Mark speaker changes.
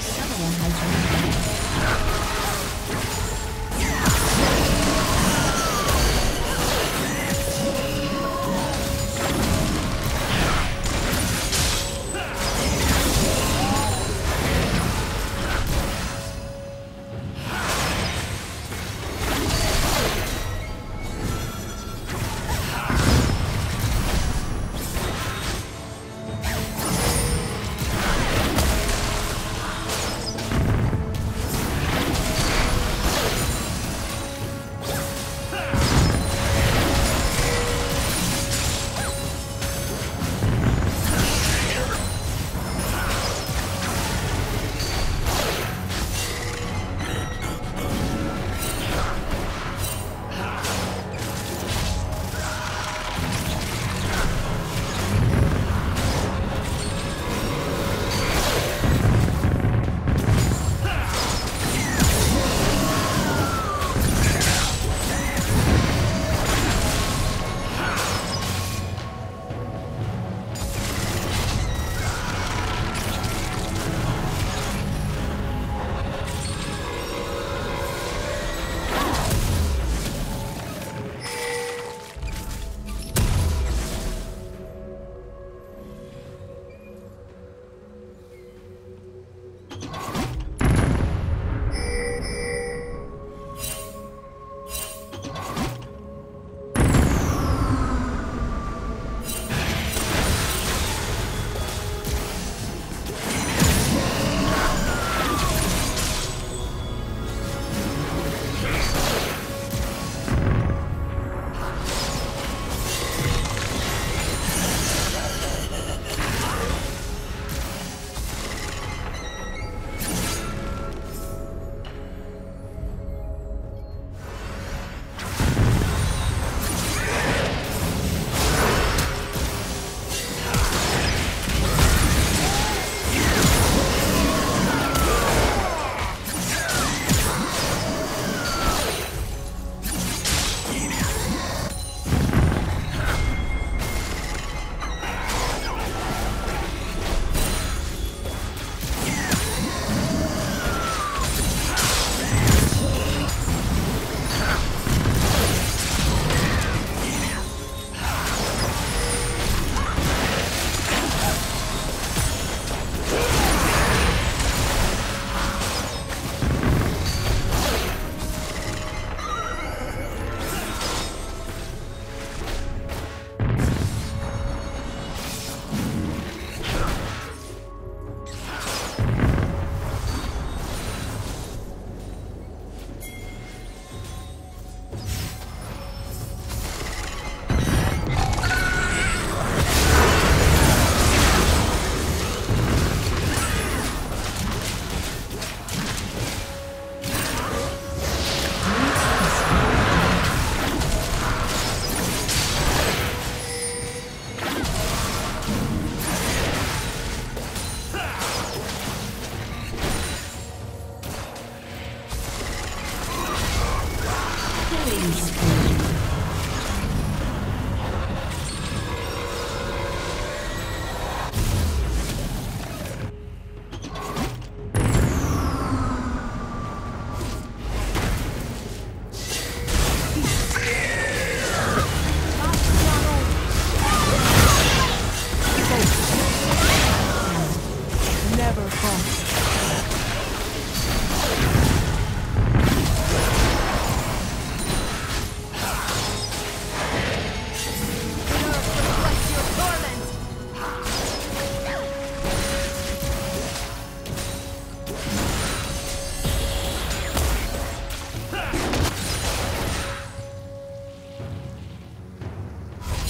Speaker 1: slain a summoner